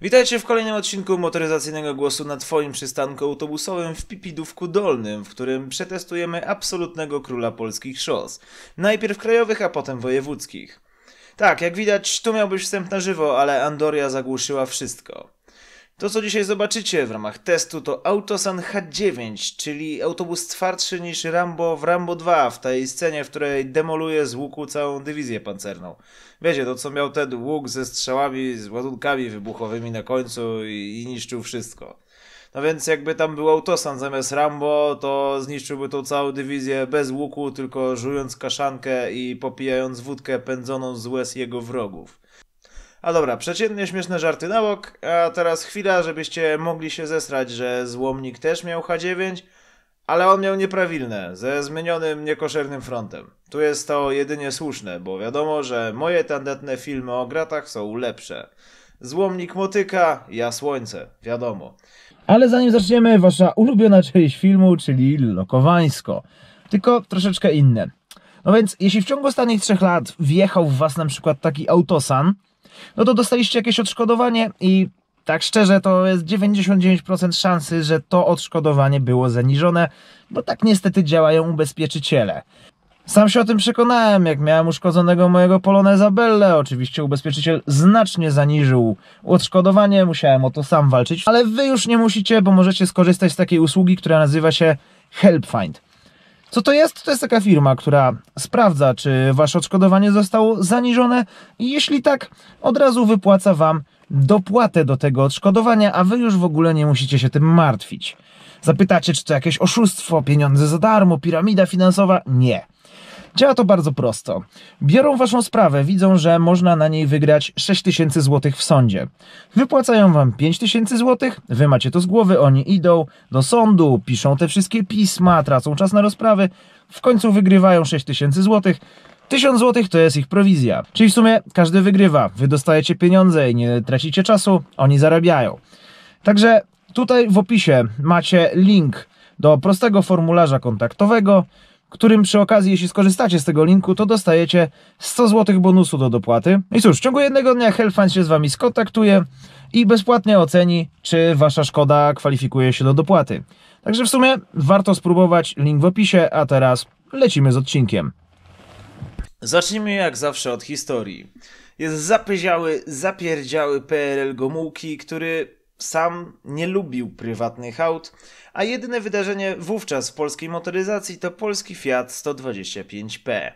Witajcie w kolejnym odcinku motoryzacyjnego głosu na Twoim przystanku autobusowym w Pipidówku Dolnym, w którym przetestujemy absolutnego króla polskich szos. Najpierw krajowych, a potem wojewódzkich. Tak, jak widać, tu miał być wstęp na żywo, ale Andoria zagłuszyła wszystko. To, co dzisiaj zobaczycie w ramach testu, to Autosan H9, czyli autobus twardszy niż Rambo w Rambo 2, w tej scenie, w której demoluje z łuku całą dywizję pancerną. Wiecie, to co miał ten łuk ze strzałami, z ładunkami wybuchowymi na końcu i, i niszczył wszystko. No więc jakby tam był Autosan zamiast Rambo, to zniszczyłby tą całą dywizję bez łuku, tylko żując kaszankę i popijając wódkę pędzoną z łez jego wrogów. A dobra, przeciętnie śmieszne żarty na bok, a teraz chwila, żebyście mogli się zesrać, że Złomnik też miał H9, ale on miał nieprawilne, ze zmienionym, niekoszernym frontem. Tu jest to jedynie słuszne, bo wiadomo, że moje tandetne filmy o gratach są lepsze. Złomnik motyka, ja słońce, wiadomo. Ale zanim zaczniemy, wasza ulubiona część filmu, czyli lokowańsko. Tylko troszeczkę inne. No więc, jeśli w ciągu ostatnich trzech lat wjechał w was na przykład taki autosan, no to dostaliście jakieś odszkodowanie i tak szczerze to jest 99% szansy, że to odszkodowanie było zaniżone, bo tak niestety działają ubezpieczyciele. Sam się o tym przekonałem, jak miałem uszkodzonego mojego Poloneza Belle. Oczywiście ubezpieczyciel znacznie zaniżył odszkodowanie, musiałem o to sam walczyć, ale wy już nie musicie, bo możecie skorzystać z takiej usługi, która nazywa się HelpFind. Co to jest? To jest taka firma, która sprawdza, czy wasze odszkodowanie zostało zaniżone i jeśli tak, od razu wypłaca wam dopłatę do tego odszkodowania, a wy już w ogóle nie musicie się tym martwić. Zapytacie, czy to jakieś oszustwo, pieniądze za darmo, piramida finansowa? Nie. Działa to bardzo prosto. Biorą waszą sprawę, widzą, że można na niej wygrać 6000 zł w sądzie. Wypłacają wam 5000 zł, wy macie to z głowy, oni idą do sądu, piszą te wszystkie pisma, tracą czas na rozprawy, w końcu wygrywają 6000 zł. 1000 zł to jest ich prowizja. Czyli w sumie każdy wygrywa. Wy dostajecie pieniądze i nie tracicie czasu, oni zarabiają. Także tutaj w opisie macie link do prostego formularza kontaktowego, którym przy okazji, jeśli skorzystacie z tego linku, to dostajecie 100 zł bonusu do dopłaty. I cóż, w ciągu jednego dnia Hellfans się z Wami skontaktuje i bezpłatnie oceni, czy Wasza szkoda kwalifikuje się do dopłaty. Także w sumie warto spróbować, link w opisie, a teraz lecimy z odcinkiem. Zacznijmy jak zawsze od historii. Jest zapyziały, zapierdziały PRL Gomułki, który sam nie lubił prywatnych aut, a jedyne wydarzenie wówczas w polskiej motoryzacji to polski Fiat 125P.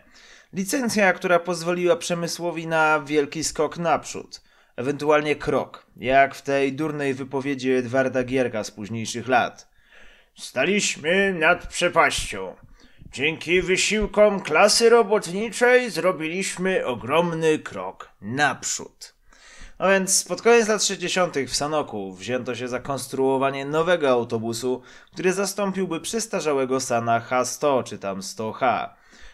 Licencja, która pozwoliła przemysłowi na wielki skok naprzód, ewentualnie krok, jak w tej durnej wypowiedzi Edwarda Gierka z późniejszych lat. Staliśmy nad przepaścią. Dzięki wysiłkom klasy robotniczej zrobiliśmy ogromny krok naprzód. No więc pod koniec lat 60. w Sanoku wzięto się za konstruowanie nowego autobusu, który zastąpiłby przestarzałego Sana H100 czy tam 100H.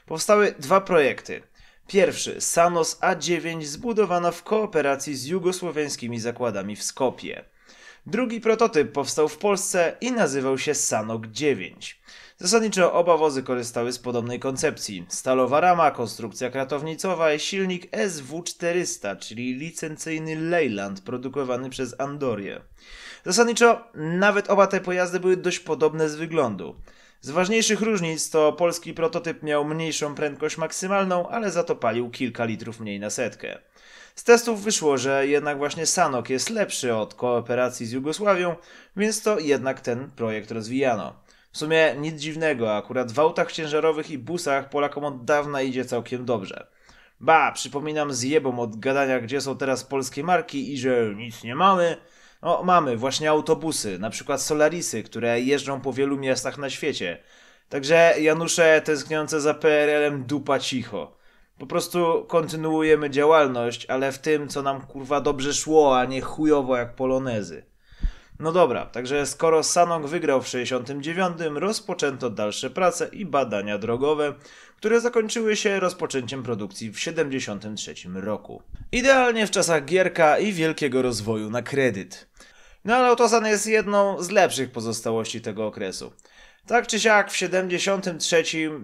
Powstały dwa projekty. Pierwszy, Sanos A9, zbudowano w kooperacji z jugosłowiańskimi zakładami w Skopie. Drugi prototyp powstał w Polsce i nazywał się Sanok 9. Zasadniczo oba wozy korzystały z podobnej koncepcji. Stalowa rama, konstrukcja kratownicowa i silnik SW400, czyli licencyjny Leyland produkowany przez Andorię. Zasadniczo nawet oba te pojazdy były dość podobne z wyglądu. Z ważniejszych różnic to polski prototyp miał mniejszą prędkość maksymalną, ale za to palił kilka litrów mniej na setkę. Z testów wyszło, że jednak właśnie Sanok jest lepszy od kooperacji z Jugosławią, więc to jednak ten projekt rozwijano. W sumie nic dziwnego, akurat w autach ciężarowych i busach Polakom od dawna idzie całkiem dobrze. Ba, przypominam zjebom od gadania, gdzie są teraz polskie marki i że nic nie mamy. No, mamy właśnie autobusy, na przykład Solarisy, które jeżdżą po wielu miastach na świecie. Także Janusze tęskniące za PRL-em dupa cicho. Po prostu kontynuujemy działalność, ale w tym, co nam kurwa dobrze szło, a nie chujowo jak polonezy. No dobra, także skoro Sanok wygrał w 69, rozpoczęto dalsze prace i badania drogowe, które zakończyły się rozpoczęciem produkcji w 73 roku. Idealnie w czasach Gierka i wielkiego rozwoju na kredyt. No ale Autosan jest jedną z lepszych pozostałości tego okresu. Tak czy siak w 73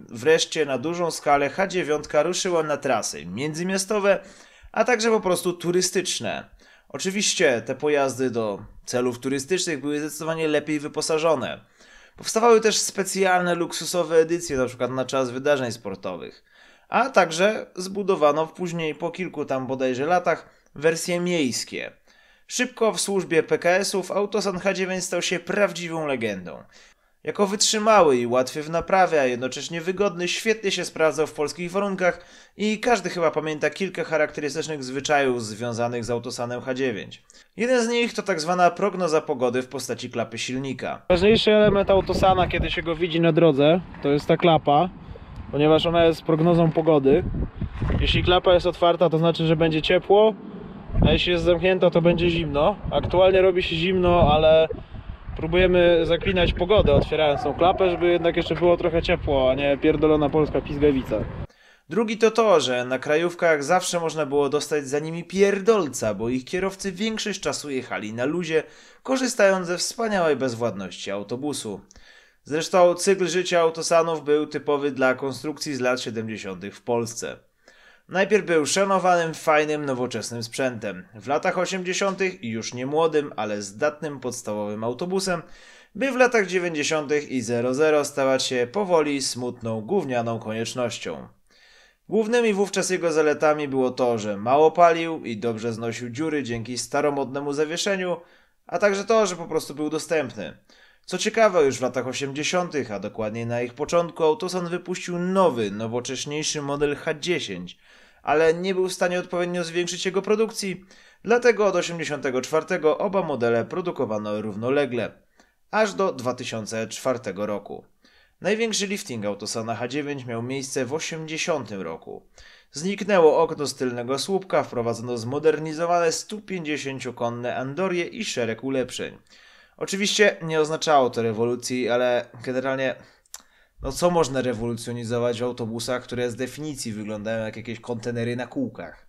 wreszcie na dużą skalę H9 ruszyła na trasy międzymiastowe, a także po prostu turystyczne. Oczywiście te pojazdy do celów turystycznych były zdecydowanie lepiej wyposażone. Powstawały też specjalne luksusowe edycje, np. na czas wydarzeń sportowych. A także zbudowano później po kilku tam bodajże latach wersje miejskie. Szybko w służbie PKS-ów Autosan H9 stał się prawdziwą legendą. Jako wytrzymały i łatwy w naprawie, a jednocześnie wygodny, świetnie się sprawdzał w polskich warunkach i każdy chyba pamięta kilka charakterystycznych zwyczajów związanych z Autosanem H9. Jeden z nich to tak zwana prognoza pogody w postaci klapy silnika. Ważniejszy element Autosana, kiedy się go widzi na drodze, to jest ta klapa, ponieważ ona jest prognozą pogody. Jeśli klapa jest otwarta, to znaczy, że będzie ciepło, a jeśli jest zamknięta, to będzie zimno. Aktualnie robi się zimno, ale próbujemy zaklinać pogodę, otwierając tą klapę, żeby jednak jeszcze było trochę ciepło, a nie pierdolona polska pizgawica. Drugi to to, że na krajówkach zawsze można było dostać za nimi pierdolca, bo ich kierowcy większość czasu jechali na luzie, korzystając ze wspaniałej bezwładności autobusu. Zresztą cykl życia autosanów był typowy dla konstrukcji z lat 70. w Polsce. Najpierw był szanowanym, fajnym, nowoczesnym sprzętem. W latach 80. już nie młodym, ale zdatnym podstawowym autobusem, by w latach 90. i 00 stawać się powoli smutną, gównianą koniecznością. Głównymi wówczas jego zaletami było to, że mało palił i dobrze znosił dziury dzięki staromodnemu zawieszeniu, a także to, że po prostu był dostępny. Co ciekawe, już w latach 80., a dokładniej na ich początku, Autosan wypuścił nowy, nowocześniejszy model H10, ale nie był w stanie odpowiednio zwiększyć jego produkcji, dlatego od 84 oba modele produkowano równolegle, aż do 2004 roku. Największy lifting Autosana H9 miał miejsce w 80 roku. Zniknęło okno z tylnego słupka, wprowadzono zmodernizowane 150-konne Andorie i szereg ulepszeń. Oczywiście nie oznaczało to rewolucji, ale generalnie no co można rewolucjonizować w autobusach, które z definicji wyglądają jak jakieś kontenery na kółkach.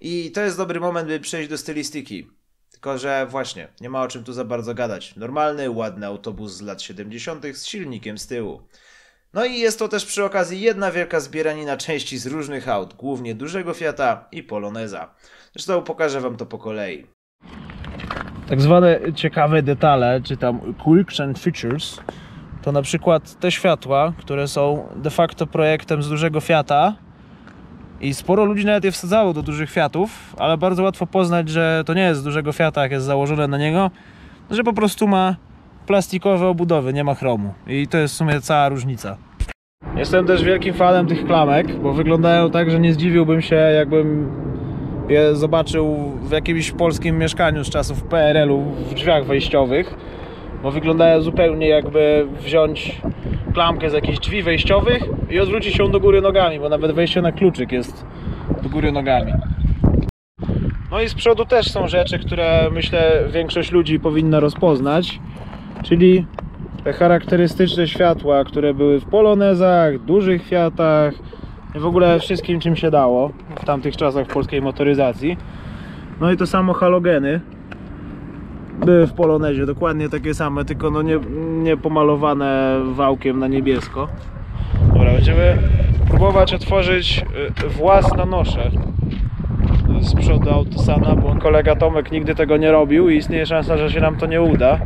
I to jest dobry moment, by przejść do stylistyki. Tylko, że właśnie, nie ma o czym tu za bardzo gadać. Normalny, ładny autobus z lat 70. z silnikiem z tyłu. No i jest to też przy okazji jedna wielka zbieranina części z różnych aut, głównie dużego Fiata i Poloneza. Zresztą pokażę wam to po kolei. Tak zwane ciekawe detale, czy tam and features, to na przykład te światła, które są de facto projektem z dużego Fiata i sporo ludzi nawet je wsadzało do dużych Fiatów, ale bardzo łatwo poznać, że to nie jest z dużego Fiata, jak jest założone na niego, że po prostu ma plastikowe obudowy, nie ma chromu i to jest w sumie cała różnica. Jestem też wielkim fanem tych klamek, bo wyglądają tak, że nie zdziwiłbym się, jakbym je zobaczył w jakimś polskim mieszkaniu z czasów PRL-u w drzwiach wejściowych, bo wyglądają zupełnie jakby wziąć klamkę z jakichś drzwi wejściowych i odwrócić ją do góry nogami, bo nawet wejście na kluczyk jest do góry nogami. No i z przodu też są rzeczy, które myślę większość ludzi powinna rozpoznać, czyli te charakterystyczne światła, które były w polonezach, dużych Fiatach, w ogóle wszystkim czym się dało w tamtych czasach w polskiej motoryzacji. No i to samo halogeny były w Polonezie, dokładnie takie same, tylko no nie, nie pomalowane wałkiem na niebiesko. Dobra, będziemy próbować otworzyć y, włas na nosze z przodu Autosana, bo kolega Tomek nigdy tego nie robił i istnieje szansa, że się nam to nie uda.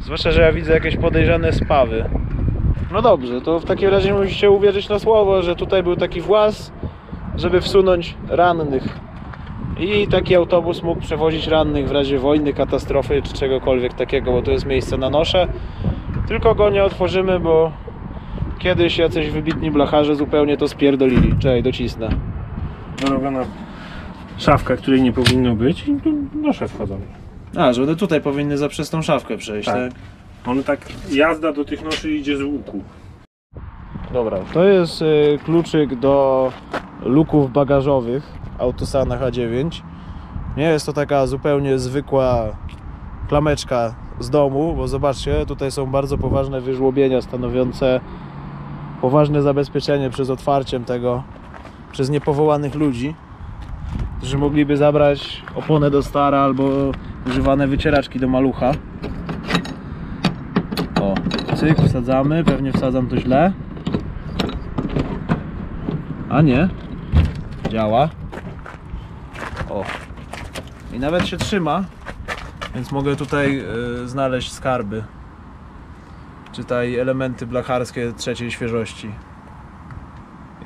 Zwłaszcza, że ja widzę jakieś podejrzane spawy. No dobrze, to w takim razie musicie uwierzyć na słowo, że tutaj był taki włas, żeby wsunąć rannych. I taki autobus mógł przewozić rannych w razie wojny, katastrofy czy czegokolwiek takiego, bo to jest miejsce na nosze. Tylko go nie otworzymy, bo kiedyś jacyś wybitni blacharze zupełnie to spierdolili. Czekaj, docisnę. dorobiona szafka, której nie powinno być i tu nosze wchodzą. A, że one tutaj powinny za przez tą szafkę przejść, Tak. tak? One tak, jazda do tych noszy idzie z łuku. Dobra, to jest y, kluczyk do luków bagażowych Autosana H9. Nie jest to taka zupełnie zwykła klameczka z domu, bo zobaczcie, tutaj są bardzo poważne wyżłobienia stanowiące poważne zabezpieczenie przez otwarciem tego przez niepowołanych ludzi, którzy mogliby zabrać oponę do stara albo używane wycieraczki do malucha. Cyk, wsadzamy, pewnie wsadzam to źle. A nie. Działa. O. I nawet się trzyma, więc mogę tutaj y, znaleźć skarby. Czytaj elementy blacharskie trzeciej świeżości.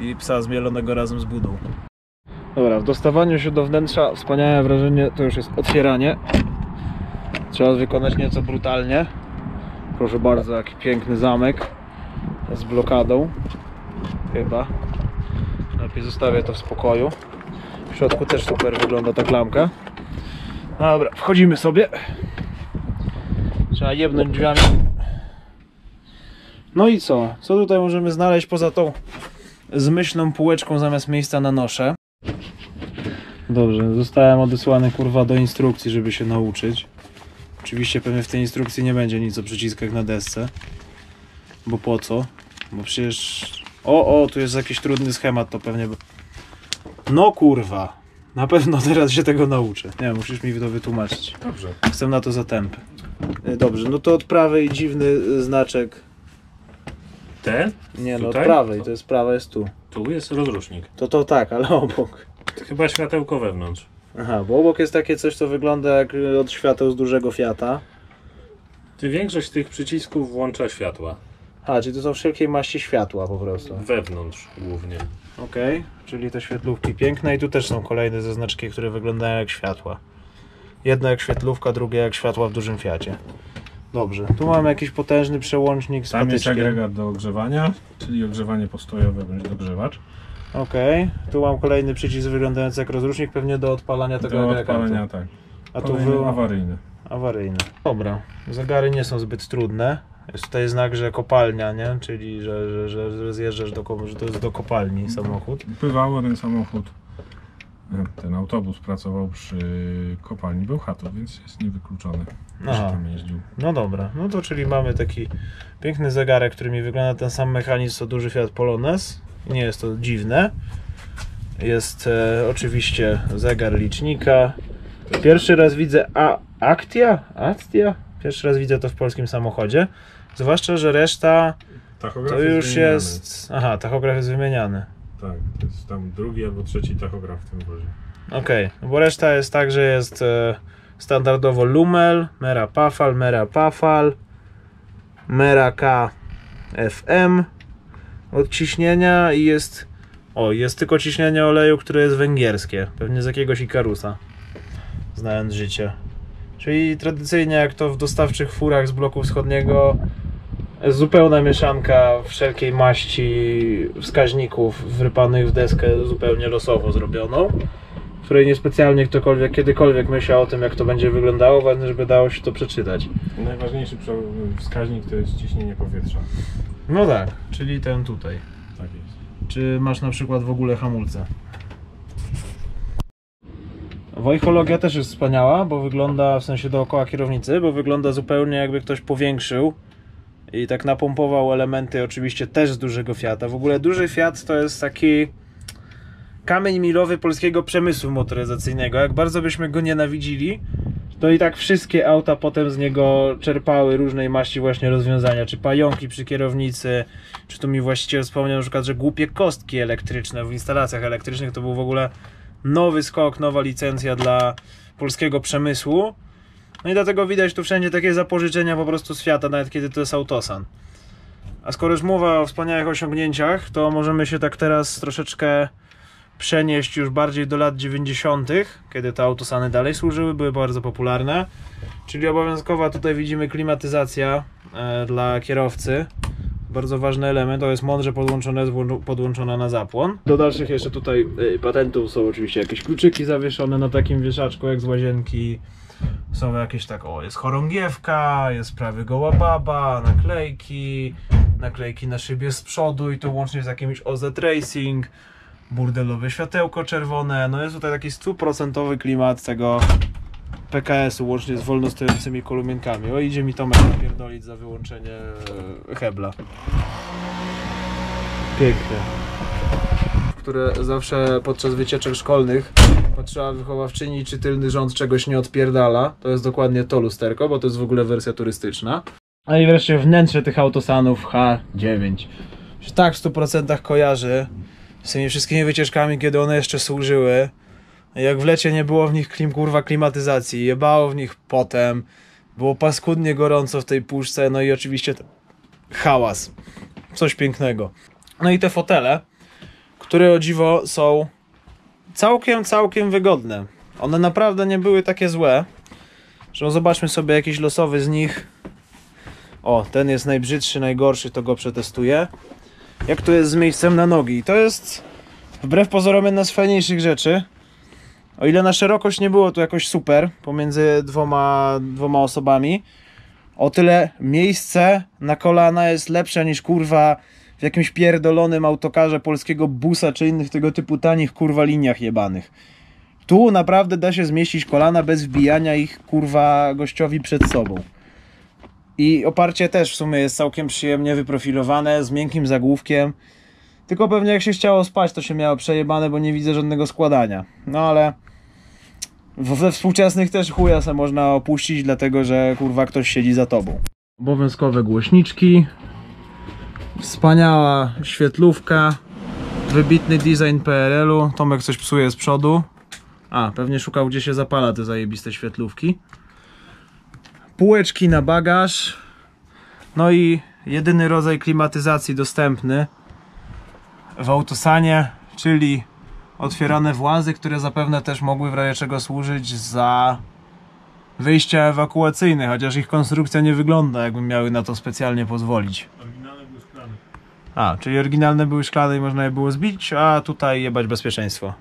I psa zmielonego razem z budą. Dobra, w dostawaniu się do wnętrza wspaniałe wrażenie to już jest otwieranie. Trzeba wykonać nieco brutalnie. Proszę bardzo, jaki piękny zamek z blokadą. Chyba. Lepiej zostawię to w spokoju. W środku też super wygląda ta klamka. Dobra, wchodzimy sobie. Trzeba jebnąć drzwiami. No i co? Co tutaj możemy znaleźć poza tą zmyślną półeczką zamiast miejsca na nosze? Dobrze, zostałem odesłany kurwa do instrukcji, żeby się nauczyć. Oczywiście pewnie w tej instrukcji nie będzie nic o przyciskach na desce. Bo po co? Bo przecież... O, o, tu jest jakiś trudny schemat, to pewnie... No kurwa. Na pewno teraz się tego nauczę. Nie, musisz mi to wytłumaczyć. Dobrze. Jestem na to za tępy. E, Dobrze, no to od prawej dziwny y, znaczek. Ten? Nie, no od Tutaj? prawej, to jest prawa jest tu. Tu jest rozrusznik. To to tak, ale obok. To chyba światełko wewnątrz. Aha, bo obok jest takie coś, co wygląda jak od świateł z dużego Fiata. Ty większość tych przycisków włącza światła. A, czyli to są wszelkiej maści światła po prostu. Wewnątrz głównie. Okej, czyli te świetlówki piękne i tu też są kolejne zaznaczki, które wyglądają jak światła. Jedna jak świetlówka, druga jak światła w dużym Fiacie. Dobrze, tu mamy jakiś potężny przełącznik z Tam jest patyczkiem. agregat do ogrzewania, czyli ogrzewanie postojowe bądź dogrzewacz. Okej, tu mam kolejny przycisk wyglądający jak rozrusznik, pewnie do odpalania tego Do odpalenia, tak. A tu był awaryjny. awaryjny. Dobra, zegary nie są zbyt trudne. Jest tutaj znak, że kopalnia, nie? Czyli, że, że, że, że zjeżdżasz do, że to jest do kopalni samochód. Bywało ten samochód, e, ten autobus pracował przy kopalni Bełchatów, więc jest niewykluczone, że Aha. tam jeździł. No dobra, no to czyli mamy taki piękny zegarek, który mi wygląda ten sam mechanizm co duży Fiat Polones. Nie jest to dziwne. Jest e, oczywiście zegar licznika. Pierwszy raz widzę A Actia? Actia? Pierwszy raz widzę to w polskim samochodzie. Zwłaszcza, że reszta Tachograf to już wymieniany. jest. Aha, tachograf jest wymieniany. Tak, to jest tam drugi albo trzeci tachograf w tym wozie. Okej, no bo reszta jest tak, że jest e, standardowo Lumel, Mera Pafal, Mera Pafal, Mera K FM od ciśnienia i jest o, jest tylko ciśnienie oleju, które jest węgierskie, pewnie z jakiegoś Ikarusa, znając życie. Czyli tradycyjnie jak to w dostawczych furach z bloku wschodniego zupełna mieszanka wszelkiej maści wskaźników wrypanych w deskę zupełnie losowo zrobioną w której niespecjalnie ktokolwiek kiedykolwiek myślał o tym, jak to będzie wyglądało, ważne, żeby dało się to przeczytać. Najważniejszy wskaźnik to jest ciśnienie powietrza. No tak, czyli ten tutaj. Tak jest. Czy masz na przykład w ogóle hamulce? Wojchologia też jest wspaniała, bo wygląda w sensie dookoła kierownicy, bo wygląda zupełnie jakby ktoś powiększył i tak napompował elementy oczywiście też z dużego Fiata. W ogóle duży Fiat to jest taki kamień milowy polskiego przemysłu motoryzacyjnego. Jak bardzo byśmy go nienawidzili, to i tak wszystkie auta potem z niego czerpały różnej maści właśnie rozwiązania, czy pająki przy kierownicy, czy tu mi właściciel wspomniał na przykład, że głupie kostki elektryczne w instalacjach elektrycznych to był w ogóle nowy skok, nowa licencja dla polskiego przemysłu. No i dlatego widać tu wszędzie takie zapożyczenia po prostu z Fiata, nawet kiedy to jest Autosan. A skoro już mowa o wspaniałych osiągnięciach, to możemy się tak teraz troszeczkę przenieść już bardziej do lat 90., kiedy te autosany dalej służyły, były bardzo popularne. Czyli obowiązkowa tutaj widzimy klimatyzacja e, dla kierowcy. Bardzo ważny element, to jest mądrze podłączone, podłączona na zapłon. Do dalszych jeszcze tutaj e, patentów są oczywiście jakieś kluczyki zawieszone na takim wieszaczku jak z łazienki. Są jakieś tak, o jest chorągiewka, jest prawy goła baba, naklejki, naklejki na szybie z przodu i to łącznie z jakimś OZ Racing, burdelowe światełko czerwone, no jest tutaj taki stuprocentowy klimat tego PKS-u łącznie z wolno stojącymi kolumienkami. O, idzie mi Tomek napierdolić za wyłączenie e, hebla. Piękne. Które zawsze podczas wycieczek szkolnych patrzyła wychowawczyni, czy tylny rząd czegoś nie odpierdala. To jest dokładnie to lusterko, bo to jest w ogóle wersja turystyczna. A i wreszcie wnętrze tych autosanów H9. Się tak w 100% kojarzy z tymi wszystkimi wycieczkami, kiedy one jeszcze służyły. Jak w lecie nie było w nich klim, kurwa klimatyzacji, jebało w nich potem, było paskudnie gorąco w tej puszce, no i oczywiście hałas. Coś pięknego. No i te fotele, które o dziwo są całkiem, całkiem wygodne. One naprawdę nie były takie złe. Że zobaczmy sobie jakiś losowy z nich. O, ten jest najbrzydszy, najgorszy, to go przetestuję. Jak to jest z miejscem na nogi? To jest wbrew pozorom jedna z fajniejszych rzeczy. O ile na szerokość nie było to jakoś super pomiędzy dwoma, dwoma osobami, o tyle miejsce na kolana jest lepsze niż kurwa w jakimś pierdolonym autokarze polskiego busa czy innych tego typu tanich kurwa liniach jebanych. Tu naprawdę da się zmieścić kolana bez wbijania ich kurwa gościowi przed sobą. I oparcie też w sumie jest całkiem przyjemnie wyprofilowane, z miękkim zagłówkiem. Tylko pewnie jak się chciało spać, to się miało przejebane, bo nie widzę żadnego składania. No ale we współczesnych też chuja se można opuścić, dlatego że kurwa ktoś siedzi za tobą. Obowiązkowe głośniczki. Wspaniała świetlówka. Wybitny design PRL-u. Tomek coś psuje z przodu. A, pewnie szukał gdzie się zapala te zajebiste świetlówki. Półeczki na bagaż. No i jedyny rodzaj klimatyzacji dostępny w autosanie, czyli otwierane włazy, które zapewne też mogły w razie czego służyć za wyjścia ewakuacyjne, chociaż ich konstrukcja nie wygląda, jakby miały na to specjalnie pozwolić. Oryginalne były szklane. A, czyli oryginalne były szklane i można je było zbić, a tutaj jebać bezpieczeństwo.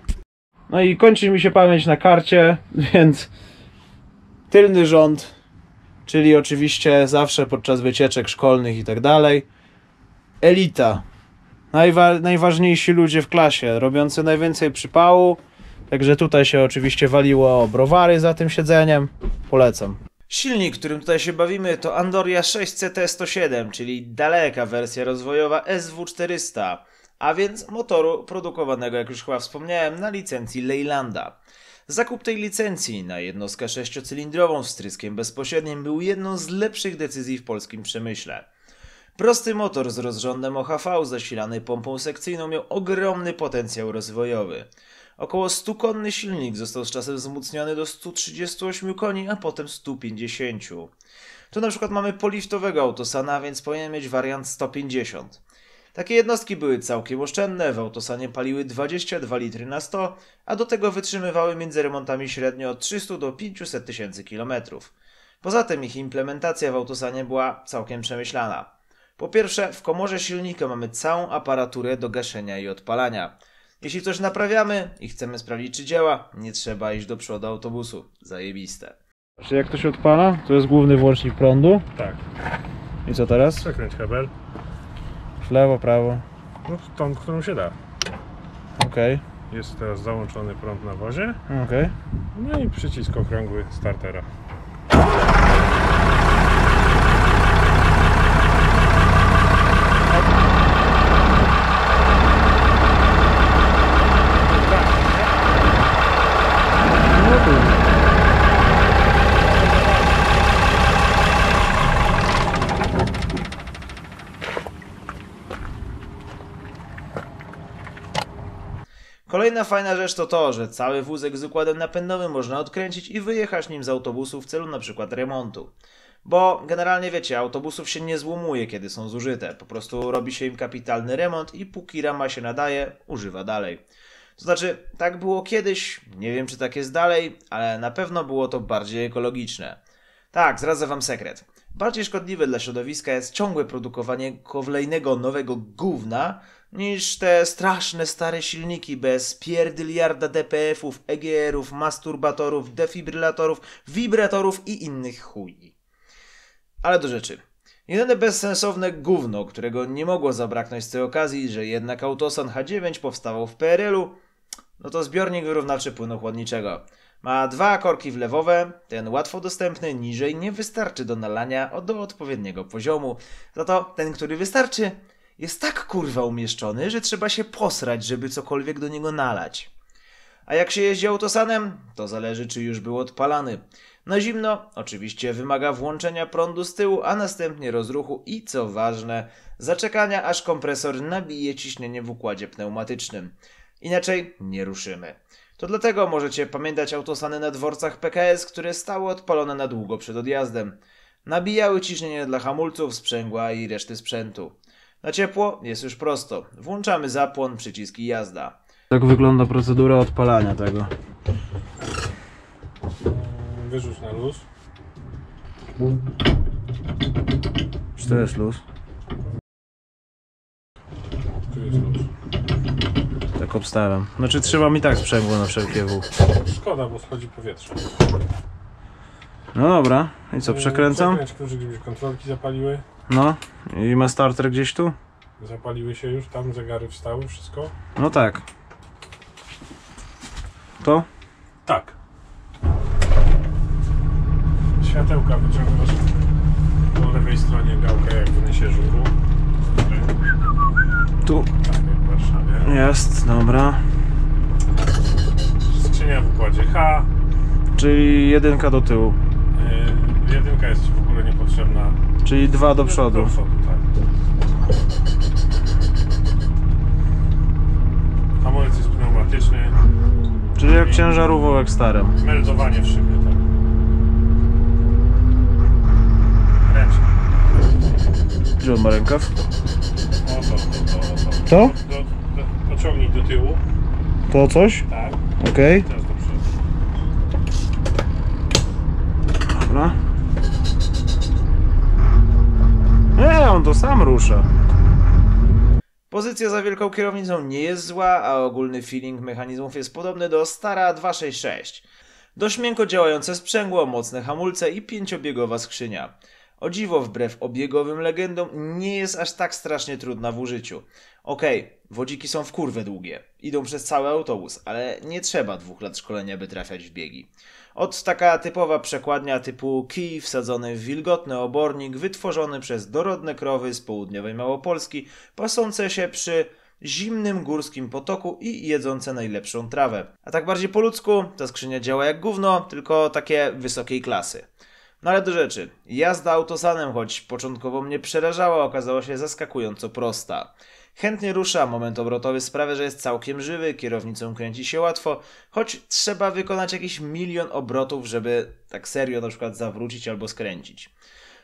No i kończy mi się pamięć na karcie, więc tylny rząd, czyli oczywiście zawsze podczas wycieczek szkolnych i tak dalej. Elita. Najwa najważniejsi ludzie w klasie, robiący najwięcej przypału. Także tutaj się oczywiście waliło browary za tym siedzeniem. Polecam. Silnik, którym tutaj się bawimy, to Andoria 6CT107, czyli daleka wersja rozwojowa SW400, a więc motoru produkowanego, jak już chyba wspomniałem, na licencji Leylanda. Zakup tej licencji na jednostkę sześciocylindrową z tryskiem bezpośrednim był jedną z lepszych decyzji w polskim przemyśle. Prosty motor z rozrządem OHV zasilany pompą sekcyjną miał ogromny potencjał rozwojowy. Około 100-konny silnik został z czasem wzmocniony do 138 koni, a potem 150. Tu na przykład mamy poliftowego autosana, więc powinien mieć wariant 150. Takie jednostki były całkiem oszczędne, w autosanie paliły 22 litry na 100, a do tego wytrzymywały między remontami średnio od 300 do 500 tysięcy kilometrów. Poza tym ich implementacja w autosanie była całkiem przemyślana. Po pierwsze, w komorze silnika mamy całą aparaturę do gaszenia i odpalania. Jeśli coś naprawiamy i chcemy sprawdzić, czy działa, nie trzeba iść do przodu autobusu. Zajebiste. Czy jak to się odpala? To jest główny włącznik prądu. Tak. I co teraz? Przekręć kabel. W lewo, prawo. No tą, którą się da. Okej, Jest teraz załączony prąd na wozie. okej. No i przycisk okrągły startera. No tu. Kolejna fajna rzecz to to, że cały wózek z układem napędowym można odkręcić i wyjechać nim z autobusu w celu np. remontu. Bo generalnie wiecie, autobusów się nie złomuje, kiedy są zużyte. Po prostu robi się im kapitalny remont i póki rama się nadaje, używa dalej. To znaczy, tak było kiedyś, nie wiem czy tak jest dalej, ale na pewno było to bardziej ekologiczne. Tak, zdradzę wam sekret. Bardziej szkodliwe dla środowiska jest ciągłe produkowanie kolejnego nowego gówna, niż te straszne stare silniki bez pierdyliarda DPF-ów, EGR-ów, masturbatorów, defibrylatorów, wibratorów i innych chuj. Ale do rzeczy. Jedyne bezsensowne gówno, którego nie mogło zabraknąć z tej okazji, że jednak Autosan H9 powstawał w PRL-u, no to zbiornik wyrównawczy płynu chłodniczego. Ma dwa korki wlewowe, ten łatwo dostępny, niżej nie wystarczy do nalania do odpowiedniego poziomu. Za to ten, który wystarczy, jest tak kurwa umieszczony, że trzeba się posrać, żeby cokolwiek do niego nalać. A jak się jeździ autosanem, to zależy czy już był odpalany. Na zimno oczywiście wymaga włączenia prądu z tyłu, a następnie rozruchu i co ważne, zaczekania aż kompresor nabije ciśnienie w układzie pneumatycznym. Inaczej nie ruszymy. To dlatego możecie pamiętać autosany na dworcach PKS, które stały odpalone na długo przed odjazdem. Nabijały ciśnienie dla hamulców, sprzęgła i reszty sprzętu. Na ciepło jest już prosto. Włączamy zapłon, przyciski jazda. Tak wygląda procedura odpalania tego. Wyrzuć na luz. Czy to jest luz? Tu jest luz. Tak obstawiam. Znaczy trzymam i tak sprzęgło na wszelkie W. Szkoda, bo schodzi powietrze. No dobra. I co, przekręcam? Przekręć kluczyk, kontrolki zapaliły. No. I ma starter gdzieś tu? Zapaliły się już, tam zegary wstały, wszystko. No tak. To? Tak. Światełka wyciągasz po lewej stronie gałkę, jak wyniesie żuru. Tu. Tak, jak w Warszawie. Jest, dobra. Skrzynia w układzie H. Czyli jedynka do tyłu. Jedynka jest Ci w ogóle niepotrzebna. Czyli dwa do przodu. Do przodu, tak. Hamulec jest pneumatyczny. Czyli jak ciężarówką jak starym. Meldowanie w szybie, tak. Ręczny. Gdzie on ma rękaw? O to, to, to, to. To? Do, do, pociągnij do tyłu. To coś? Tak. Okej. Teraz do przodu. Dobra. Nie, on to sam rusza. Pozycja za wielką kierownicą nie jest zła, a ogólny feeling mechanizmów jest podobny do Stara 266. Dość miękko działające sprzęgło, mocne hamulce i pięciobiegowa skrzynia. O dziwo, wbrew obiegowym legendom, nie jest aż tak strasznie trudna w użyciu. Okej, wodziki są w kurwę długie, idą przez cały autobus, ale nie trzeba dwóch lat szkolenia, by trafiać w biegi. Od taka typowa przekładnia typu kij wsadzony w wilgotny obornik wytworzony przez dorodne krowy z południowej Małopolski, pasące się przy zimnym górskim potoku i jedzące najlepszą trawę. A tak bardziej po ludzku, ta skrzynia działa jak gówno, tylko takie wysokiej klasy. No ale do rzeczy. Jazda autosanem, choć początkowo mnie przerażała, okazała się zaskakująco prosta. Chętnie rusza, moment obrotowy sprawia, że jest całkiem żywy, kierownicą kręci się łatwo, choć trzeba wykonać jakiś milion obrotów, żeby tak serio na przykład zawrócić albo skręcić.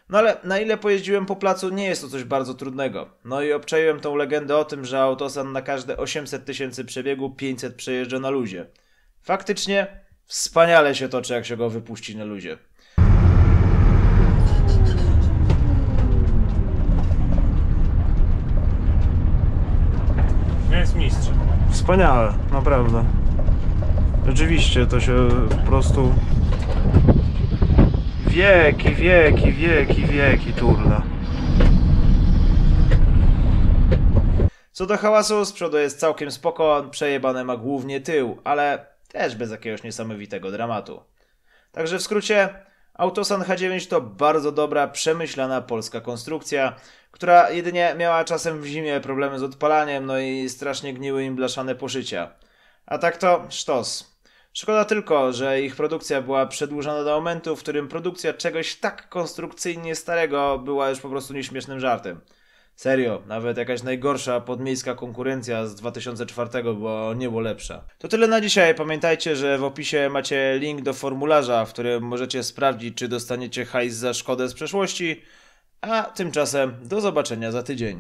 No ale na ile pojeździłem po placu, nie jest to coś bardzo trudnego. No i obczaiłem tą legendę o tym, że autosan na każde 800 tysięcy przebiegu 500 przejeżdża na luzie. Faktycznie wspaniale się toczy, jak się go wypuści na luzie. Wspaniałe, naprawdę. Rzeczywiście to się po prostu wieki, wieki, wieki, wieki turla. Co do hałasu, z przodu jest całkiem spoko, przejebane ma głównie tył, ale też bez jakiegoś niesamowitego dramatu. Także w skrócie, Autosan H9 to bardzo dobra, przemyślana polska konstrukcja, która jedynie miała czasem w zimie problemy z odpalaniem, no i strasznie gniły im blaszane poszycia. A tak to sztos. Szkoda tylko, że ich produkcja była przedłużona do momentu, w którym produkcja czegoś tak konstrukcyjnie starego była już po prostu nieśmiesznym żartem. Serio, nawet jakaś najgorsza podmiejska konkurencja z 2004 była niebo lepsza. To tyle na dzisiaj. Pamiętajcie, że w opisie macie link do formularza, w którym możecie sprawdzić, czy dostaniecie hajs za szkodę z przeszłości. A tymczasem do zobaczenia za tydzień.